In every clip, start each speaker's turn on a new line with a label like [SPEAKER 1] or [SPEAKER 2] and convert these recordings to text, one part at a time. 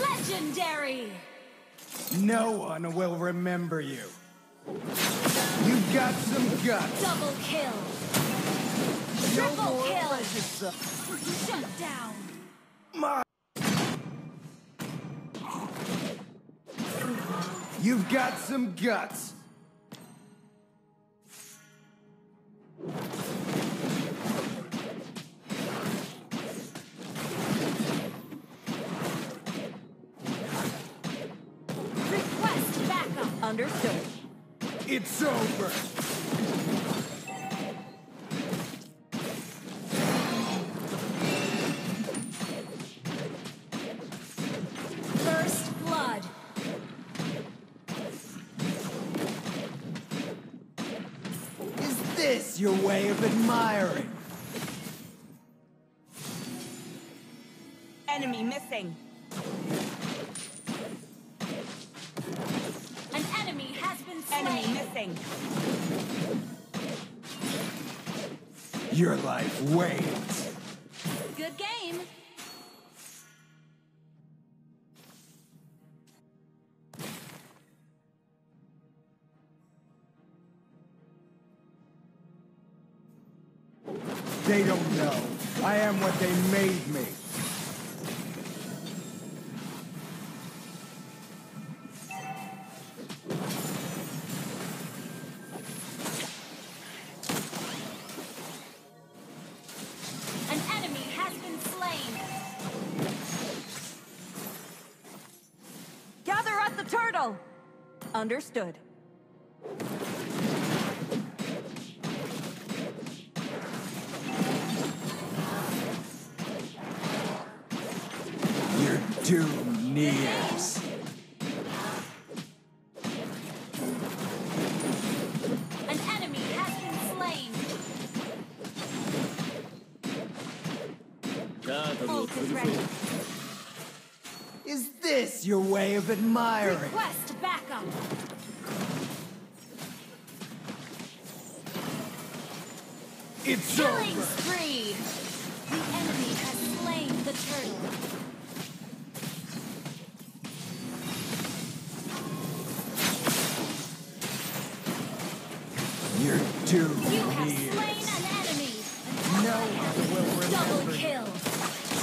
[SPEAKER 1] Legendary!
[SPEAKER 2] No one will remember you. You've got some guts.
[SPEAKER 1] Double kill! Triple kill. Shut down!
[SPEAKER 2] My- You've got some guts. It's over.
[SPEAKER 1] First blood!
[SPEAKER 2] Is this your way of admiring?
[SPEAKER 3] Enemy missing.
[SPEAKER 2] Your life waits.
[SPEAKER 1] Good game!
[SPEAKER 2] They don't know. I am what they made me.
[SPEAKER 3] battle. Understood.
[SPEAKER 1] You're
[SPEAKER 4] doomed, Nias.
[SPEAKER 1] Ready.
[SPEAKER 2] Is this your way of admiring?
[SPEAKER 1] Request backup!
[SPEAKER 2] It's
[SPEAKER 1] Killing
[SPEAKER 2] over.
[SPEAKER 1] spree! The enemy has slain the turtle.
[SPEAKER 2] Your doom
[SPEAKER 1] You have
[SPEAKER 2] nears.
[SPEAKER 1] slain an enemy!
[SPEAKER 2] No one will remember you.
[SPEAKER 1] kill!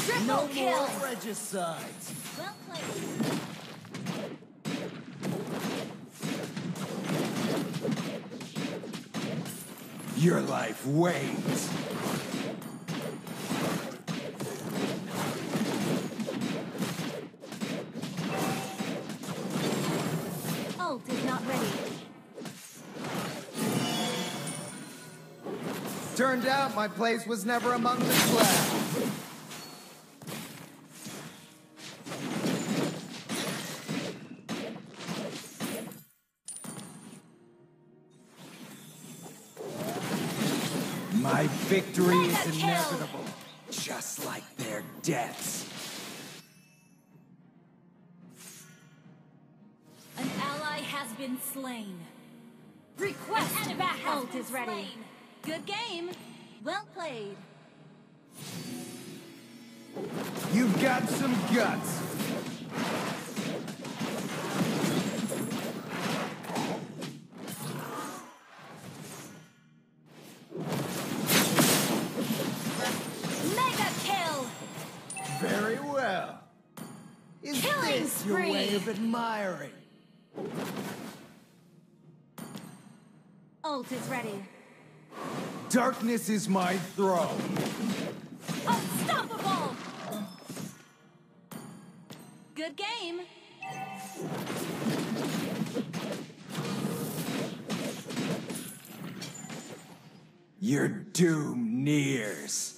[SPEAKER 1] Triple
[SPEAKER 2] No
[SPEAKER 1] kill!
[SPEAKER 2] more regicides.
[SPEAKER 1] Well played.
[SPEAKER 2] Your life wanes.
[SPEAKER 1] Ult is not ready.
[SPEAKER 2] Turned out my place was never among the clouds. My victory is inevitable, just like their deaths.
[SPEAKER 1] An ally has been slain. Request enemy backup Ult is ready. slain. Good game. Well played.
[SPEAKER 2] You've got some guts. Of admiring?
[SPEAKER 1] Ult is ready.
[SPEAKER 2] Darkness is my throne.
[SPEAKER 1] Unstoppable! Good game.
[SPEAKER 2] Your doom nears.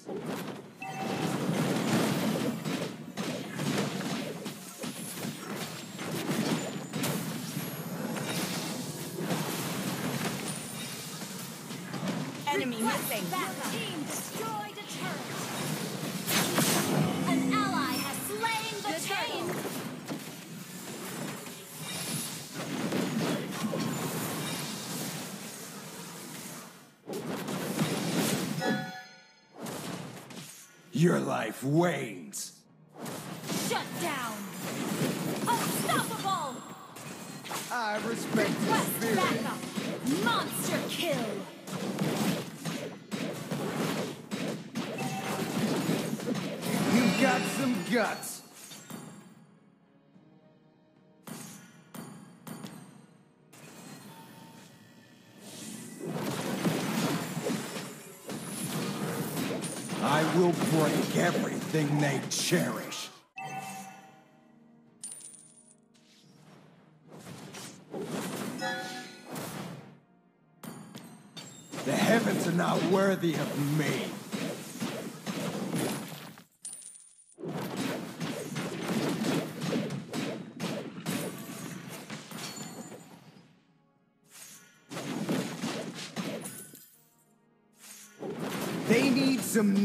[SPEAKER 2] Your life wanes.
[SPEAKER 1] Shut down. Unstoppable!
[SPEAKER 2] I respect your
[SPEAKER 1] Request
[SPEAKER 2] spirit.
[SPEAKER 1] backup! Monster kill!
[SPEAKER 2] Got some guts. I will break everything they cherish. The heavens are not worthy of me.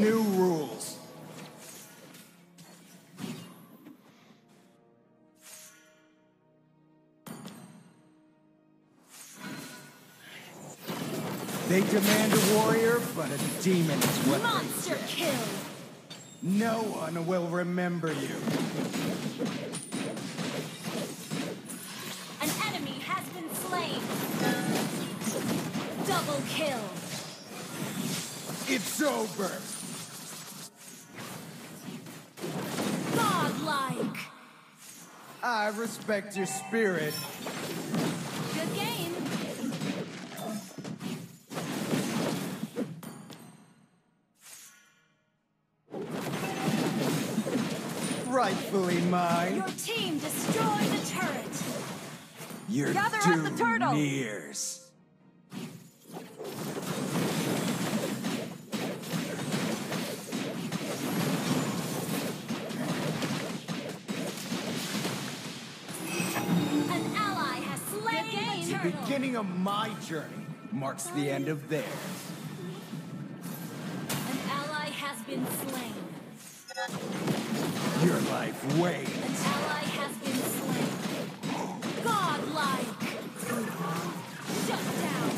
[SPEAKER 2] New rules. They demand a warrior, but a demon is what
[SPEAKER 1] Monster kill!
[SPEAKER 2] No one will remember you.
[SPEAKER 1] An enemy has been slain! Double kill!
[SPEAKER 2] It's over. I respect your spirit.
[SPEAKER 1] Good game!
[SPEAKER 2] Rightfully mine.
[SPEAKER 1] Your team destroyed the turret!
[SPEAKER 2] Your
[SPEAKER 3] Gather at the
[SPEAKER 2] doom
[SPEAKER 3] turtle.
[SPEAKER 2] nears. My journey marks the end of theirs.
[SPEAKER 1] An ally has been slain.
[SPEAKER 2] Your life waits.
[SPEAKER 1] An ally has been slain. Godlike! Shut down!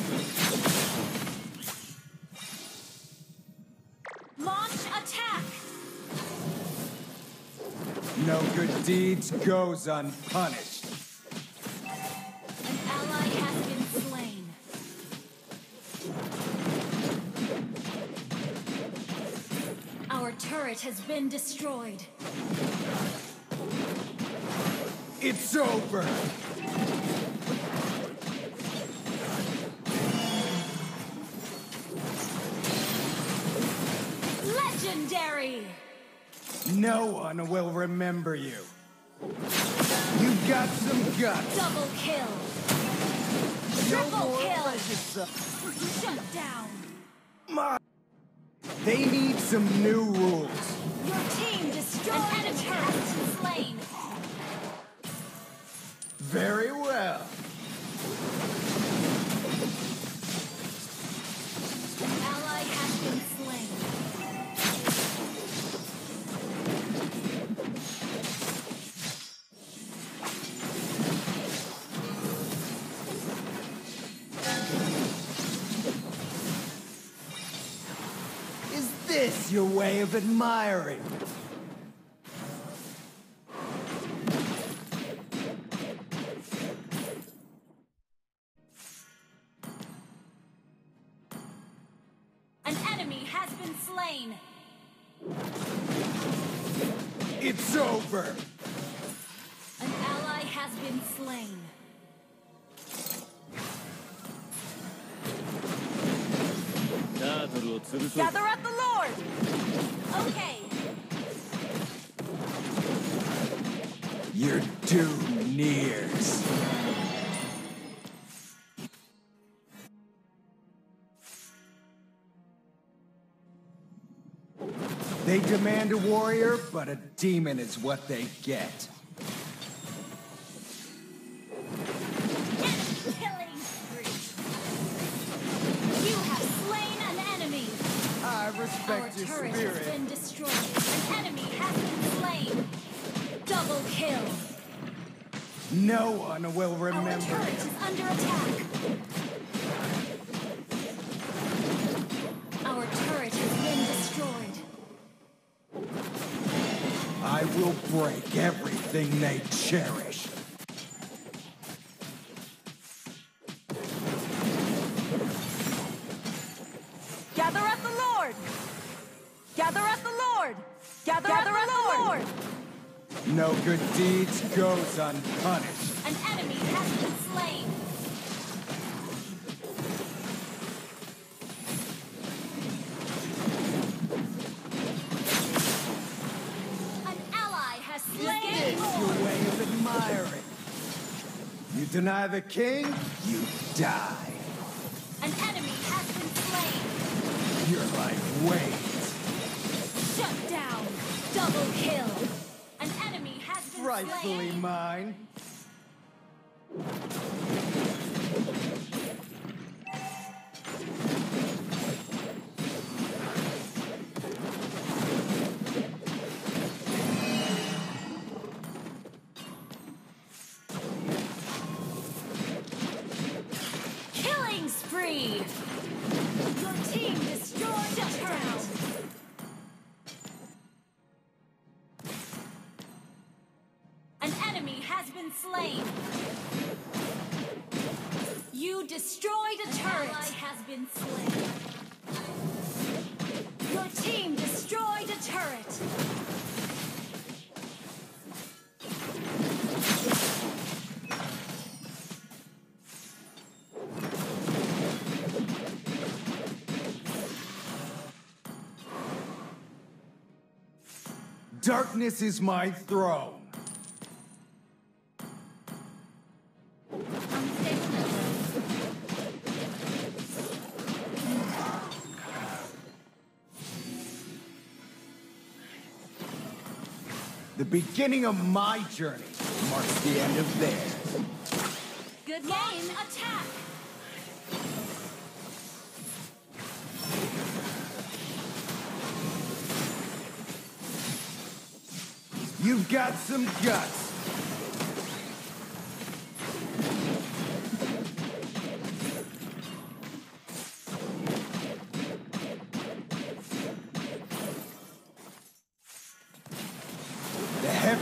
[SPEAKER 1] Launch attack!
[SPEAKER 2] No good deeds goes unpunished.
[SPEAKER 1] Turret has been destroyed.
[SPEAKER 2] It's over.
[SPEAKER 1] Legendary!
[SPEAKER 2] No one will remember you. You got some guts.
[SPEAKER 1] Double kill!
[SPEAKER 2] No
[SPEAKER 1] Triple
[SPEAKER 2] more
[SPEAKER 1] kill! Shut down!
[SPEAKER 2] My- They need some new rules.
[SPEAKER 1] Your team destroyed An enemy has been slain.
[SPEAKER 2] Very well. This your way of admiring?
[SPEAKER 1] An enemy has been slain.
[SPEAKER 2] It's over.
[SPEAKER 1] An ally has been slain.
[SPEAKER 3] Gather at the Lord!
[SPEAKER 1] Okay,
[SPEAKER 2] Your doom nears. They demand a warrior, but a demon is what they get. Your
[SPEAKER 1] turret has been destroyed. An enemy has been slain. Double kill.
[SPEAKER 2] No one will
[SPEAKER 1] Our turret is under attack. Our turret has been destroyed.
[SPEAKER 2] I will break everything they cherish.
[SPEAKER 3] Gather at the Lord! Gather, Gather at, the, Lord. the Lord!
[SPEAKER 2] No good deeds goes unpunished.
[SPEAKER 1] An enemy has been slain. An ally has slain.
[SPEAKER 2] Your way of admiring. You deny the king, you die.
[SPEAKER 1] An enemy has been slain.
[SPEAKER 2] You're like waves. Rightfully mine.
[SPEAKER 1] Killing spree. Your team destroyed a turret. Been slain. You destroyed a turret. ally has been slain. Your team destroyed a turret.
[SPEAKER 2] Darkness is my throne. The beginning of my journey marks the end of theirs.
[SPEAKER 1] Good game. Attack.
[SPEAKER 2] You've got some guts.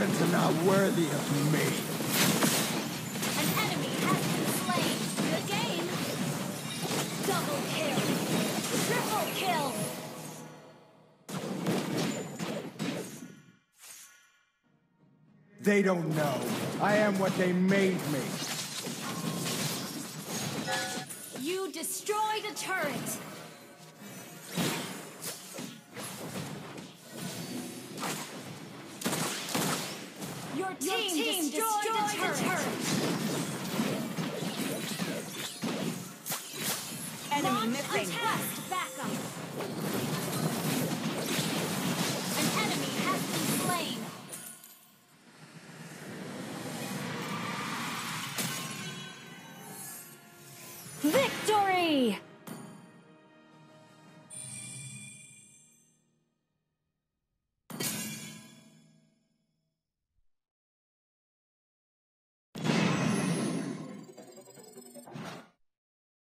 [SPEAKER 2] Are not worthy of me.
[SPEAKER 1] An enemy has been slain. Good game. Double kill. Triple kill.
[SPEAKER 2] They don't know. I am what they made me.
[SPEAKER 1] You destroyed a turret. Your team, destroyed, a turret.
[SPEAKER 3] Enemy
[SPEAKER 1] Launch
[SPEAKER 3] missing.
[SPEAKER 1] attack. Backup.